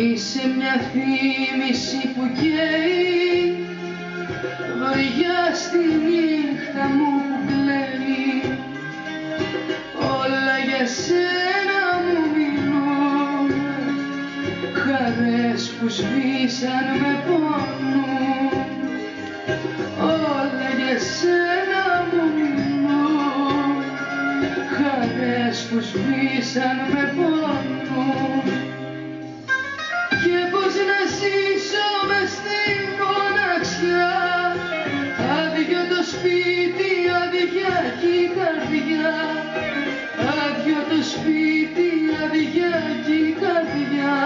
Είσαι μια θύμηση που καίει. Βαριά στη νύχτα μου που κλαίει. Όλα για σένα μου μιλούν. Χαρές που σβήσαν με πόνο όλα για σένα μου μιλούν. Χαρές που σβήσαν με πόνο σπίτι, άδεια κι η καρδιά. Άδειο το σπίτι, άδεια κι η καρδιά.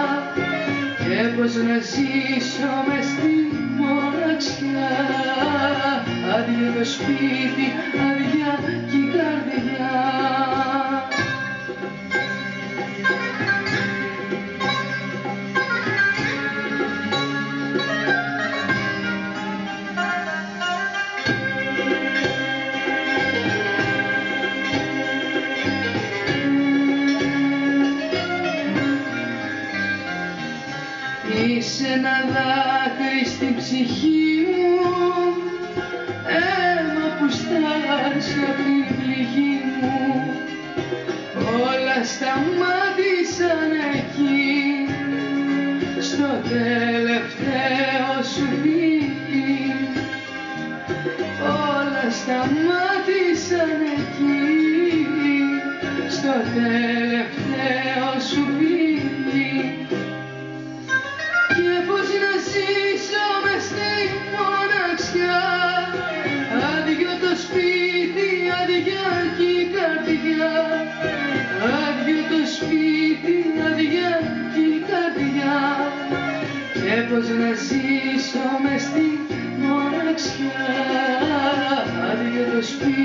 Και πώς να ζήσω μες στη μοναξιά. Άδειο το σπίτι, άδεια κι η καρδιά Είσαι ένα δάκρυ στην ψυχή μου. Αίμα που στάζει απ' την πληγή μου. Όλα σταμάτησαν εκεί. Στο τελευταίο σου φίλι όλα σταμάτησαν εκεί. Στο τελευταίο και πώς να ζήσω μες στη μοναξιά άδειο το σπίτι